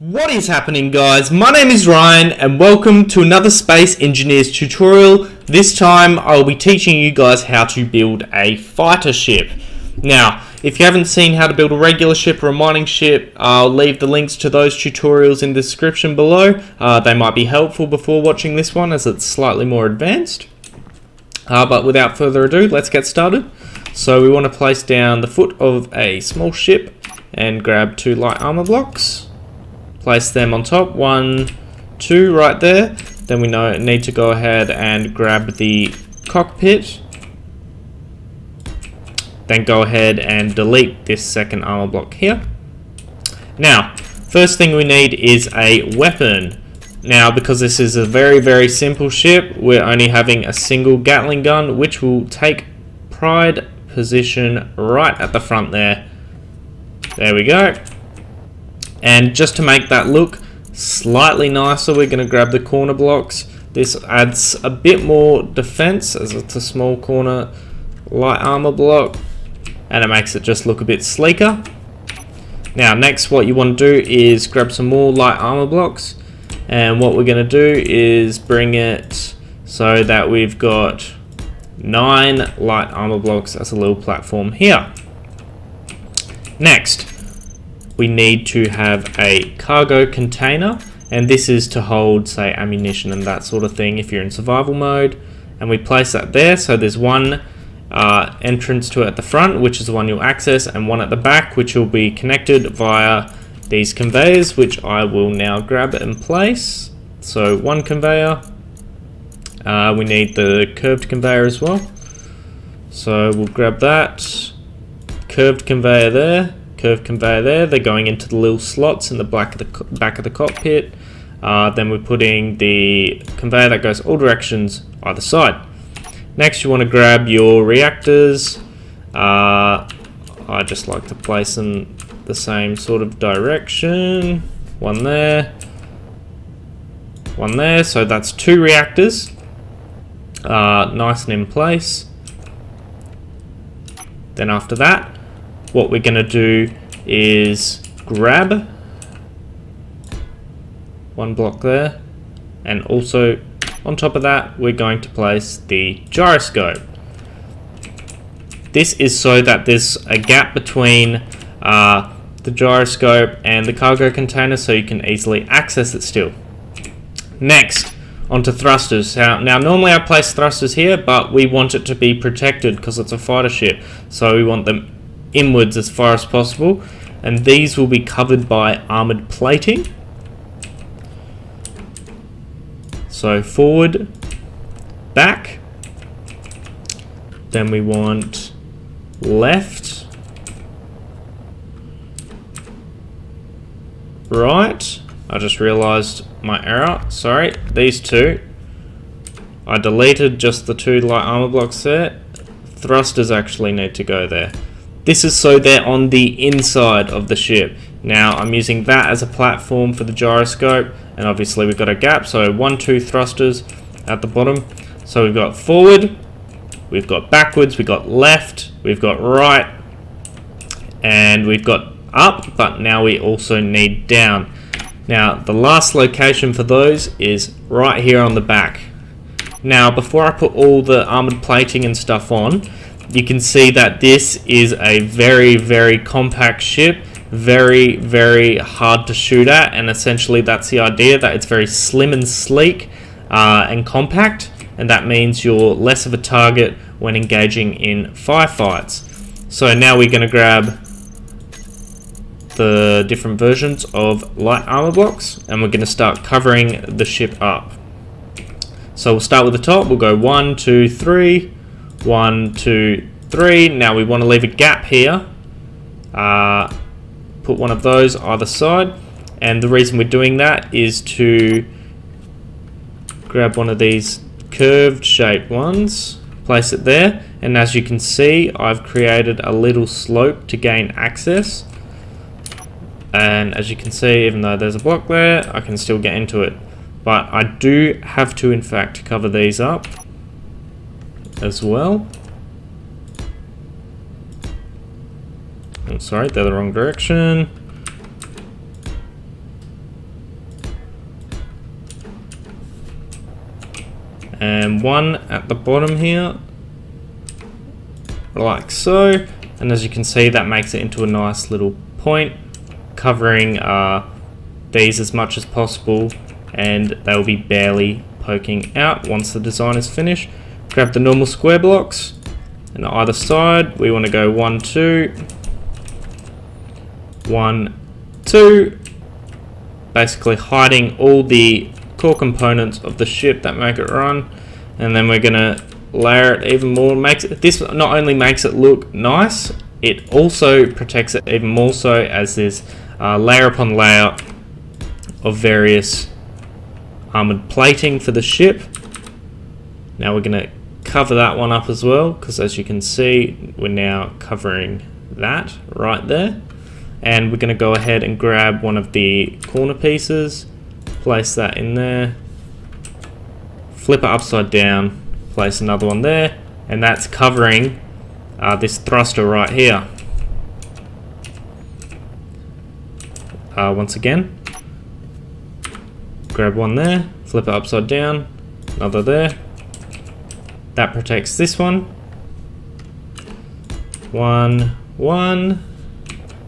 What is happening guys? My name is Ryan and welcome to another Space Engineers tutorial. This time I'll be teaching you guys how to build a fighter ship. Now, if you haven't seen how to build a regular ship or a mining ship, I'll leave the links to those tutorials in the description below. Uh, they might be helpful before watching this one as it's slightly more advanced. Uh, but without further ado, let's get started. So we want to place down the foot of a small ship and grab two light armor blocks place them on top, one, two right there. Then we know, need to go ahead and grab the cockpit. Then go ahead and delete this second armor block here. Now, first thing we need is a weapon. Now, because this is a very, very simple ship, we're only having a single Gatling gun, which will take pride position right at the front there. There we go. And just to make that look slightly nicer, we're going to grab the corner blocks. This adds a bit more defense as it's a small corner light armor block and it makes it just look a bit sleeker. Now next what you want to do is grab some more light armor blocks and what we're going to do is bring it so that we've got nine light armor blocks as a little platform here. Next, we need to have a cargo container and this is to hold say ammunition and that sort of thing if you're in survival mode. And we place that there. So there's one uh, entrance to it at the front which is the one you'll access and one at the back which will be connected via these conveyors which I will now grab and place. So one conveyor. Uh, we need the curved conveyor as well. So we'll grab that. Curved conveyor there curved conveyor there. They're going into the little slots in the back of the back of the cockpit. Uh, then we're putting the conveyor that goes all directions either side. Next, you want to grab your reactors. Uh, I just like to place them the same sort of direction. One there, one there. So that's two reactors. Uh, nice and in place. Then after that, what we're going to do is grab one block there and also on top of that we're going to place the gyroscope. This is so that there's a gap between uh, the gyroscope and the cargo container so you can easily access it still. Next onto thrusters. Now, now normally I place thrusters here but we want it to be protected because it's a fighter ship so we want them inwards as far as possible and these will be covered by armored plating. So forward back. Then we want left. Right. I just realized my error. Sorry these two. I deleted just the two light armor blocks there. Thrusters actually need to go there this is so they're on the inside of the ship. Now I'm using that as a platform for the gyroscope and obviously we've got a gap so one two thrusters at the bottom. So we've got forward, we've got backwards, we've got left, we've got right and we've got up but now we also need down. Now the last location for those is right here on the back. Now before I put all the armored plating and stuff on you can see that this is a very, very compact ship, very, very hard to shoot at, and essentially that's the idea, that it's very slim and sleek uh, and compact, and that means you're less of a target when engaging in firefights. So now we're going to grab the different versions of light armor blocks, and we're going to start covering the ship up. So we'll start with the top, we'll go one, two, three, one, two, three. Now we want to leave a gap here. Uh, put one of those either side. And the reason we're doing that is to grab one of these curved shaped ones, place it there, and as you can see, I've created a little slope to gain access. And as you can see, even though there's a block there, I can still get into it. But I do have to, in fact, cover these up as well. I'm sorry, they're the wrong direction. And one at the bottom here, like so. And as you can see, that makes it into a nice little point, covering uh, these as much as possible, and they'll be barely poking out once the design is finished grab the normal square blocks. And either side we want to go one two one two. Basically hiding all the core components of the ship that make it run. And then we're gonna layer it even more. Makes it, this not only makes it look nice it also protects it even more so as there's uh, layer upon layer of various armored plating for the ship. Now we're gonna cover that one up as well because as you can see we're now covering that right there. And we're going to go ahead and grab one of the corner pieces place that in there flip it upside down place another one there and that's covering uh, this thruster right here. Uh, once again grab one there flip it upside down another there that protects this one one one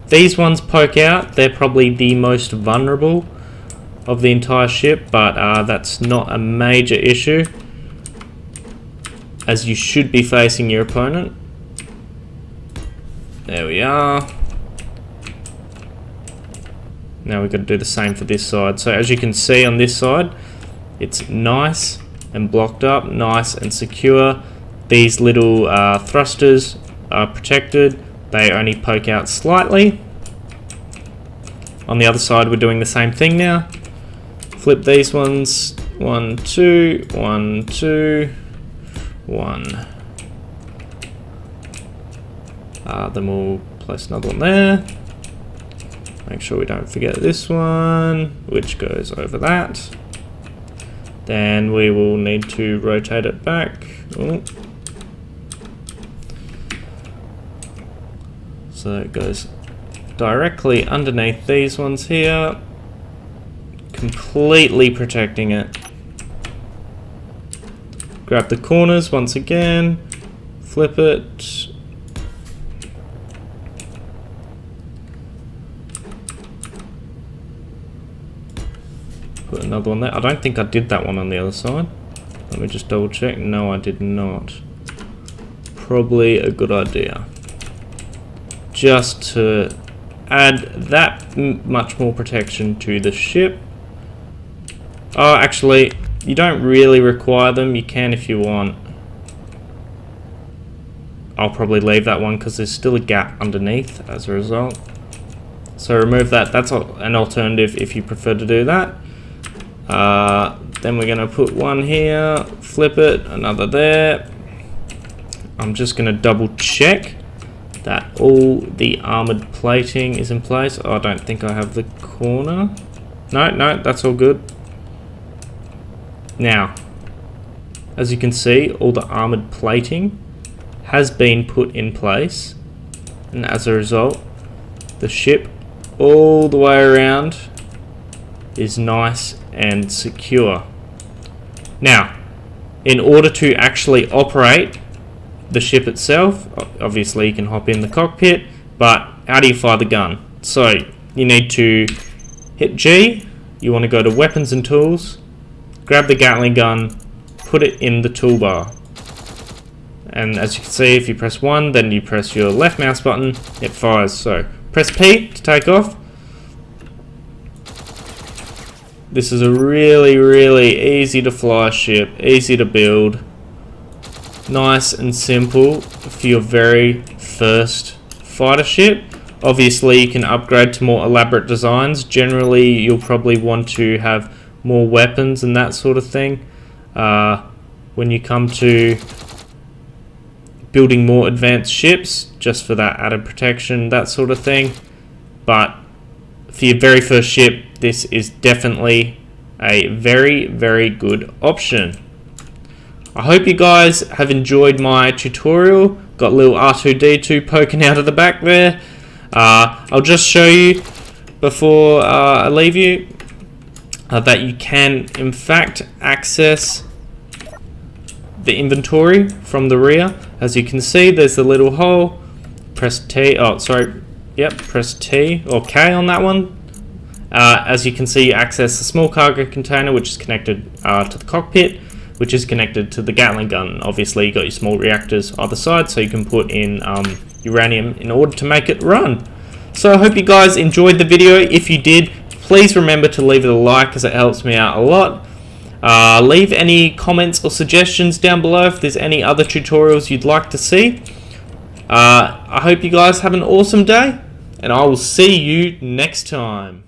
these ones poke out. They're probably the most vulnerable of the entire ship, but uh, that's not a major issue as you should be facing your opponent. There we are. Now we've got to do the same for this side. So as you can see on this side, it's nice and blocked up, nice and secure. These little uh, thrusters are protected they only poke out slightly. On the other side, we're doing the same thing now. Flip these ones. One, two, one, two, one. Uh, then we'll place another one there. Make sure we don't forget this one, which goes over that. Then we will need to rotate it back. Ooh. So it goes directly underneath these ones here, completely protecting it. Grab the corners once again, flip it. Put another one there. I don't think I did that one on the other side. Let me just double check. No, I did not. Probably a good idea just to add that much more protection to the ship. Oh, actually, you don't really require them. You can if you want. I'll probably leave that one because there's still a gap underneath as a result. So remove that. That's an alternative if you prefer to do that. Uh, then we're going to put one here, flip it, another there. I'm just going to double check that all the armored plating is in place. Oh, I don't think I have the corner. No, no, that's all good. Now, as you can see, all the armored plating has been put in place. And as a result, the ship all the way around is nice and secure. Now, in order to actually operate the ship itself. Obviously, you can hop in the cockpit, but how do you fire the gun? So, you need to hit G, you want to go to Weapons and Tools, grab the Gatling gun, put it in the toolbar. And as you can see, if you press 1, then you press your left mouse button, it fires. So, press P to take off. This is a really, really easy to fly ship, easy to build nice and simple for your very first fighter ship. Obviously you can upgrade to more elaborate designs. Generally you'll probably want to have more weapons and that sort of thing. Uh, when you come to building more advanced ships, just for that added protection, that sort of thing. But for your very first ship, this is definitely a very, very good option. I hope you guys have enjoyed my tutorial. Got little R2-D2 poking out of the back there. Uh, I'll just show you before uh, I leave you uh, that you can in fact access the inventory from the rear. As you can see, there's the little hole. Press T, oh sorry, yep, press T or K on that one. Uh, as you can see, you access the small cargo container, which is connected uh, to the cockpit, which is connected to the Gatling gun. Obviously, you got your small reactors either side, so you can put in um, uranium in order to make it run. So I hope you guys enjoyed the video. If you did, please remember to leave it a like, as it helps me out a lot. Uh, leave any comments or suggestions down below if there's any other tutorials you'd like to see. Uh, I hope you guys have an awesome day, and I will see you next time.